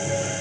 you